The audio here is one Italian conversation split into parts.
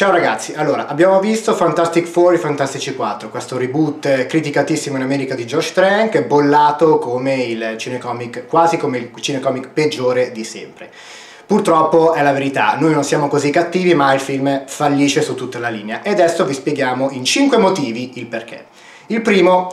Ciao ragazzi, allora abbiamo visto Fantastic Four e Fantastici 4, questo reboot criticatissimo in America di Josh Trank, bollato come il cinecomic, quasi come il cinecomic peggiore di sempre. Purtroppo è la verità, noi non siamo così cattivi ma il film fallisce su tutta la linea e adesso vi spieghiamo in 5 motivi il perché. Il primo,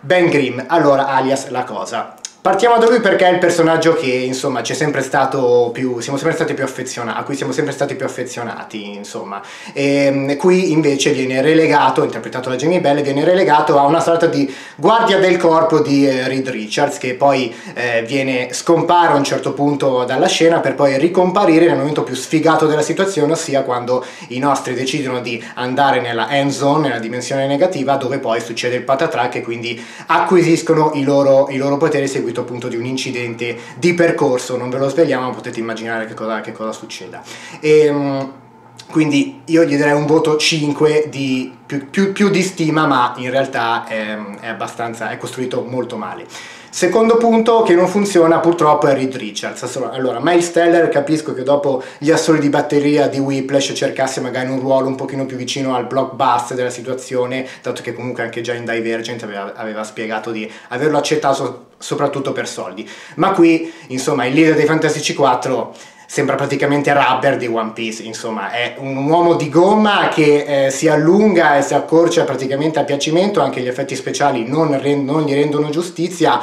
Ben Grimm, allora alias La Cosa. Partiamo da lui perché è il personaggio che insomma c'è sempre stato più, siamo sempre stati più affezionati, a cui siamo sempre stati più affezionati, insomma. E ehm, qui invece viene relegato, interpretato da Jamie Bell, viene relegato a una sorta di guardia del corpo di eh, Reed Richards che poi eh, viene, scompare a un certo punto dalla scena per poi ricomparire nel momento più sfigato della situazione, ossia quando i nostri decidono di andare nella end zone, nella dimensione negativa, dove poi succede il patatrack e quindi acquisiscono i loro, i loro poteri seguiti seguito appunto di un incidente di percorso, non ve lo svegliamo ma potete immaginare che cosa, che cosa succeda. E, ehm, quindi io gli darei un voto 5 di più, più, più di stima ma in realtà è, è abbastanza, è costruito molto male. Secondo punto che non funziona purtroppo è Reed Richards. Allora, Miles Teller capisco che dopo gli assoli di batteria di Whiplash cercasse magari un ruolo un pochino più vicino al blockbuster della situazione, dato che comunque anche già in Divergent aveva, aveva spiegato di averlo accettato soprattutto per soldi. Ma qui, insomma, il leader dei Fantastici 4 sembra praticamente Rubber di One Piece, insomma, è un uomo di gomma che eh, si allunga e si accorcia praticamente a piacimento, anche gli effetti speciali non, rend- non gli rendono giustizia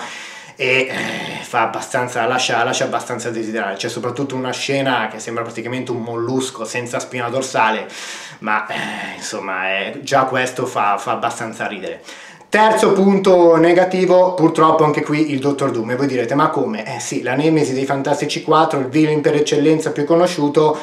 e eh, fa abbastanza, lascia, lascia abbastanza desiderare. C'è soprattutto una scena che sembra praticamente un mollusco senza spina dorsale, ma eh, insomma, è, già questo fa, fa abbastanza ridere. Terzo punto negativo, purtroppo anche qui il Dottor Doom. E voi direte, ma come? Eh sì, la Nemesi dei Fantastici 4, il villain per eccellenza più conosciuto,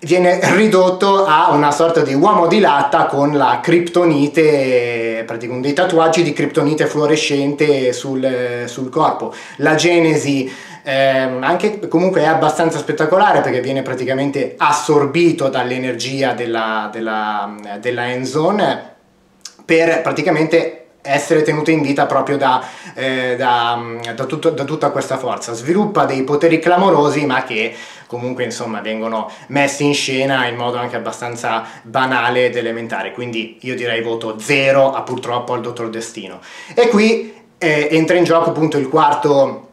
viene ridotto a una sorta di uomo di latta con la criptonite, praticamente dei tatuaggi di criptonite fluorescente sul, sul corpo. La genesi eh, anche comunque è abbastanza spettacolare perché viene praticamente assorbito dall'energia della, della, della end zone per praticamente essere tenute in vita proprio da, eh, da, da, tutto, da, tutta questa forza. Sviluppa dei poteri clamorosi ma che comunque insomma vengono messi in scena in modo anche abbastanza banale ed elementare, quindi io direi voto 0 a purtroppo al Dottor Destino. E qui eh, entra in gioco appunto il quarto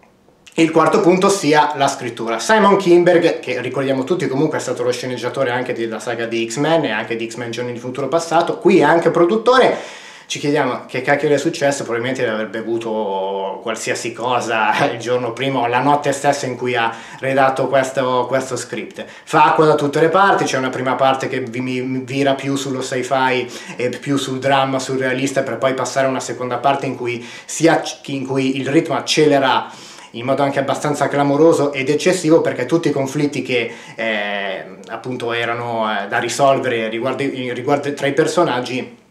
il quarto punto sia la scrittura. Simon Kinberg, che ricordiamo tutti comunque è stato lo sceneggiatore anche della saga di X-Men e anche di X-Men Giorni di Futuro Passato, qui è anche produttore, ci chiediamo che cacchio è successo, probabilmente avrebbe bevuto qualsiasi cosa il giorno prima o la notte stessa in cui ha redatto questo, questo script. Fa acqua da tutte le parti, c'è una prima parte che vi vira più sullo sci-fi e più sul dramma surrealista per poi passare a una seconda parte in cui, sia, in cui il ritmo accelera in modo anche abbastanza clamoroso ed eccessivo perché tutti i conflitti che eh, appunto erano eh, da risolvere riguardo, riguardo tra i personaggi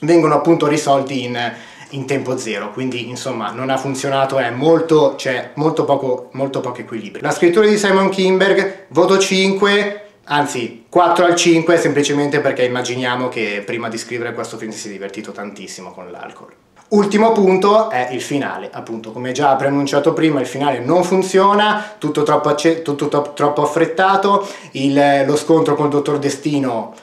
vengono appunto risolti in, in tempo zero, quindi insomma non ha funzionato, è molto, c'è molto poco, molto poco equilibrio. La scrittura di Simon Kimberg, voto 5, anzi 4 al 5 semplicemente perché immaginiamo che prima di scrivere questo film si sia divertito tantissimo con l'alcol. Ultimo punto è il finale, appunto come già preannunciato prima il finale non funziona, tutto troppo, tutto troppo affrettato, il, lo scontro con il Dottor Destino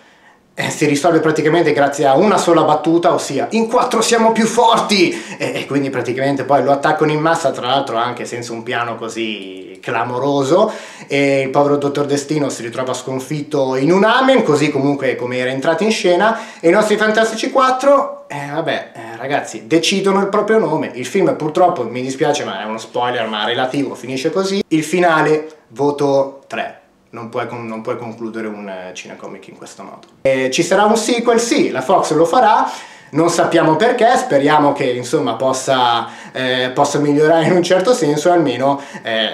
eh, si risolve praticamente grazie a una sola battuta, ossia in quattro siamo più forti! E, e, quindi praticamente poi lo attaccano in massa, tra l'altro anche senza un piano così clamoroso. E il povero Dottor Destino si ritrova sconfitto in un amen, così comunque come era entrato in scena. E i nostri Fantastici 4, eh, vabbè eh, ragazzi, decidono il proprio nome, il film purtroppo mi dispiace ma è uno spoiler ma relativo, finisce così, il finale voto 3 non puoi, non puoi concludere un eh, cinecomic in questo modo. E ci sarà un sequel? Sì, la Fox lo farà, non sappiamo perché, speriamo che insomma possa, eh, possa migliorare in un certo senso, almeno eh,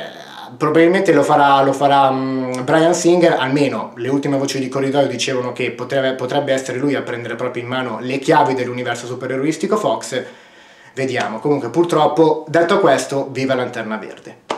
probabilmente lo farà, lo farà um, Brian Singer, almeno le ultime voci di corridoio dicevano che potrebbe, potrebbe essere lui a prendere proprio in mano le chiavi dell'universo supereroistico Fox, vediamo, comunque purtroppo detto questo, viva Lanterna Verde.